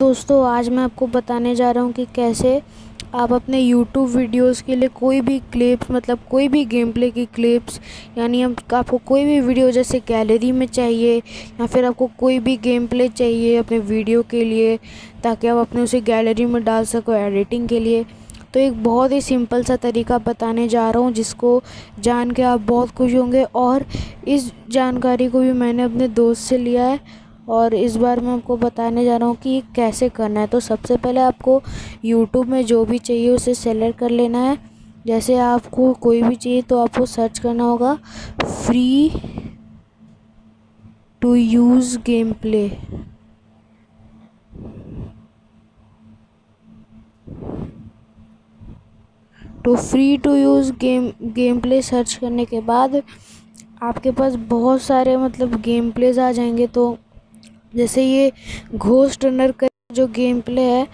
दोस्तों, आज मैं आपको बताने जा रहा हूँ कि कैसे आप अपने YouTube वीडियोस के लिए कोई भी क्लिप्स मतलब कोई भी गेम प्ले की क्लिप्स यानी हम, आपको कोई भी वीडियो जैसे गैलरी में चाहिए, या फिर आपको कोई भी गेम प्ले चाहिए अपने वीडियो के लिए, ताकि आप अपने उसे गैलरी में डाल सको एडिटिंग के लिए तो एक बहुत ही सिंपल सा तरीका बताने जा रहा हूँ, जिसको जान के आप बहुत खुश होंगे, और इस जानकारी को भी मैंने अपने दोस्त से लिया है। और इस बार मैं आपको बताने जा रहा हूँ कि कैसे करना है। तो सबसे पहले आपको यूट्यूब में जो भी चाहिए उसे सेलेक्ट कर लेना है। जैसे आपको कोई भी चाहिए तो आपको सर्च करना होगा। Free to use game play तो free to use game game play search करने के बाद आपके पास बहुत सारे मतलब गेम प्लेज आ जाएँगे। तो जैसे ये घोस्ट रनर का जो गेम प्ले है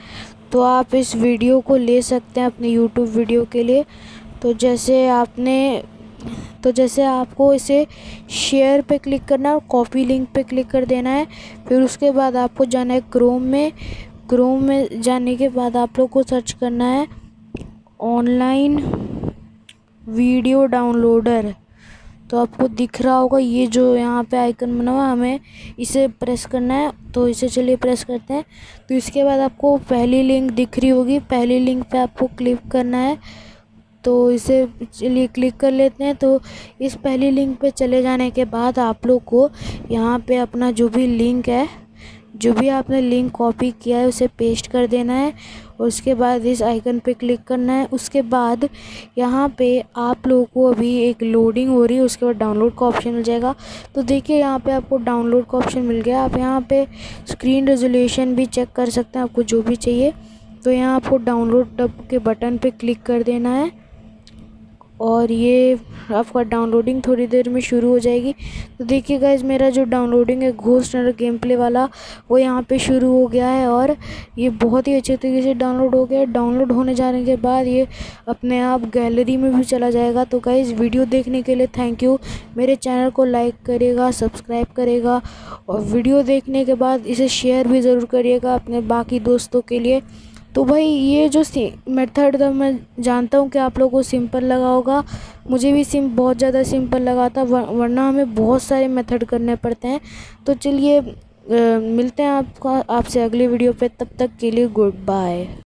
तो आप इस वीडियो को ले सकते हैं अपने यूट्यूब वीडियो के लिए। तो जैसे आपने तो जैसे आपको इसे शेयर पे क्लिक करना है और कॉपी लिंक पे क्लिक कर देना है। फिर उसके बाद आपको जाना है क्रोम में। क्रोम में जाने के बाद आप लोग को सर्च करना है ऑनलाइन वीडियो डाउनलोडर तो आपको दिख रहा होगा ये जो यहाँ पे आइकन बना हुआ हमें इसे प्रेस करना है। तो इसे चलिए प्रेस करते हैं। तो इसके बाद आपको पहली लिंक दिख रही होगी। पहली लिंक पे आपको क्लिक करना है। तो इसे चलिए क्लिक कर लेते हैं। तो इस पहली लिंक पे चले जाने के बाद आप लोग को यहाँ पे अपना जो भी लिंक है जो भी आपने लिंक कॉपी किया है, उसे पेस्ट कर देना है और उसके बाद इस आइकन पे क्लिक करना है, उसके बाद यहाँ पे आप लोगों को अभी एक लोडिंग हो रही है, उसके बाद डाउनलोड का ऑप्शन मिल जाएगा। तो देखिए, यहाँ पे आपको डाउनलोड का ऑप्शन मिल गया। आप यहाँ पे स्क्रीन रेजोल्यूशन भी चेक कर सकते हैं, आपको जो भी चाहिए। तो यहाँ आपको डाउनलोड के बटन पे क्लिक कर देना है। और ये आपका डाउनलोडिंग थोड़ी देर में शुरू हो जाएगी। तो देखिए गाइज़ मेरा जो डाउनलोडिंग है घोस्ट नर गेम प्ले वाला, वो यहाँ पे शुरू हो गया है और ये बहुत ही अच्छे तरीके से डाउनलोड हो गया डाउनलोड होने जाने के बाद ये अपने आप गैलरी में भी चला जाएगा। तो गाइज़ वीडियो देखने के लिए थैंक यू मेरे चैनल को लाइक करेगा सब्सक्राइब करेगा और वीडियो देखने के बाद इसे शेयर भी ज़रूर करिएगा अपने बाकी दोस्तों के लिए। तो भाई ये जो मेथड था मैं जानता हूँ कि आप लोगों को सिंपल लगा होगा। मुझे भी सिम, बहुत ज़्यादा सिंपल लगा था वरना हमें बहुत सारे मेथड करने पड़ते हैं। तो चलिए मिलते हैं आपका, आपसे अगली वीडियो पे, तब तक के लिए गुड बाय।